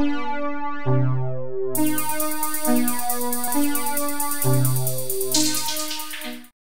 Thank you.